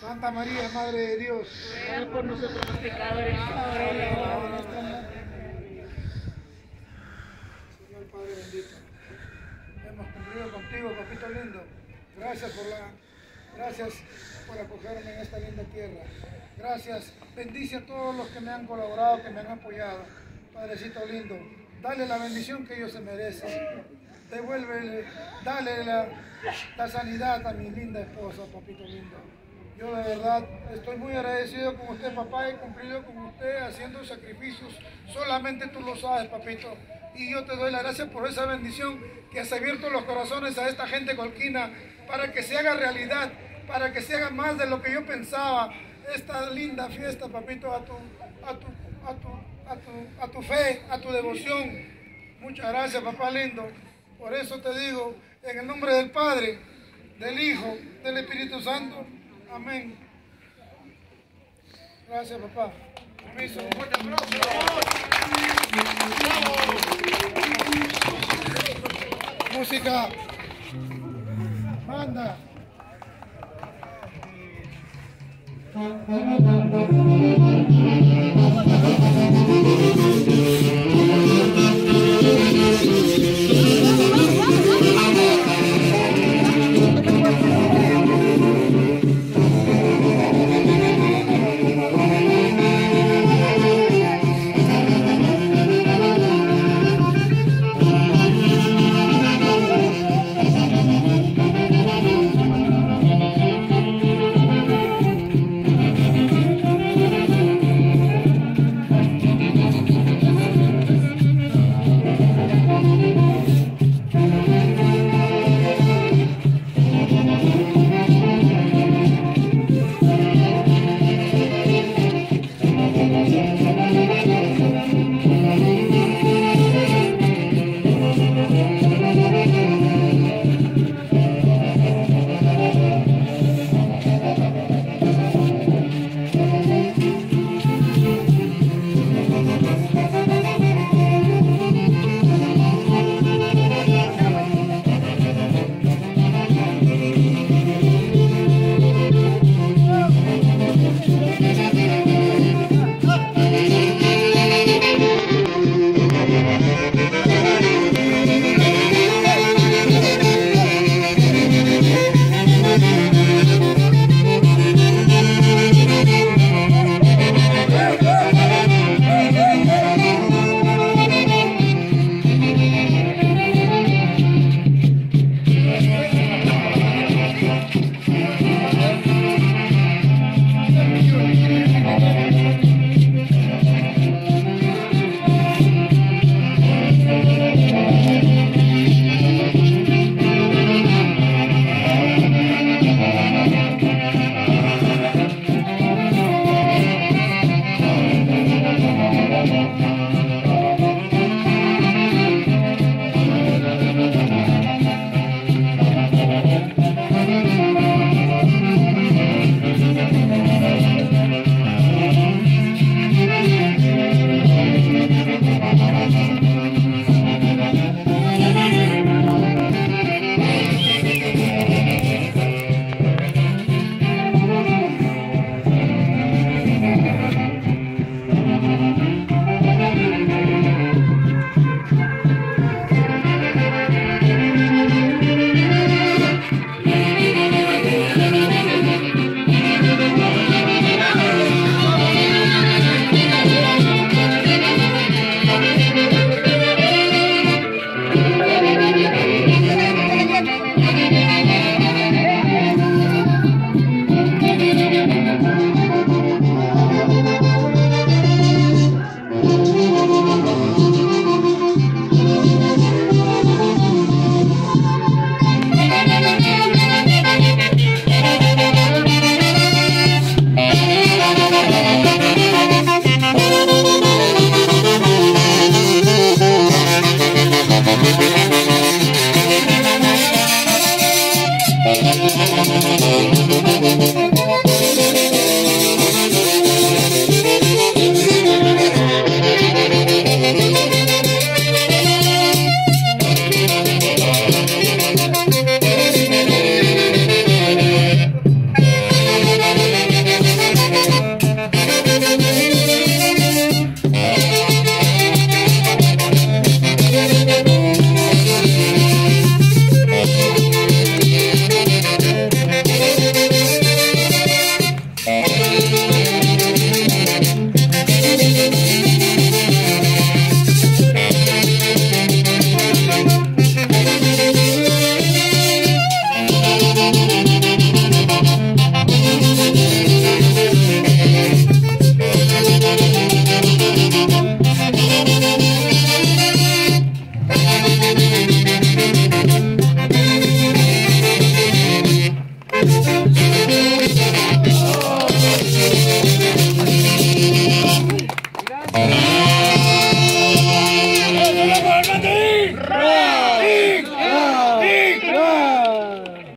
Santa María, Madre de Dios. Ruega por nosotros los pecadores, de nuestra muerte. Señor Padre bendito, hemos cumplido contigo, papito lindo. Gracias por la, gracias por acogerme en esta linda tierra. Gracias, bendice a todos los que me han colaborado, que me han apoyado. Padrecito lindo, dale la bendición que ellos se merecen. Devuélvele, dale la, la sanidad a mi linda esposa, papito lindo. Yo de verdad estoy muy agradecido con usted, papá. He cumplido con usted haciendo sacrificios. Solamente tú lo sabes, papito. Y yo te doy la gracia por esa bendición que has abierto los corazones a esta gente colquina para que se haga realidad, para que se haga más de lo que yo pensaba. Esta linda fiesta, papito, a tu, a tu, a tu, a tu, a tu fe, a tu devoción. Muchas gracias, papá lindo. Por eso te digo, en el nombre del Padre, del Hijo, del Espíritu Santo. Amén. Gracias, papá. Permiso, un fuerte aplauso. Música. Manda.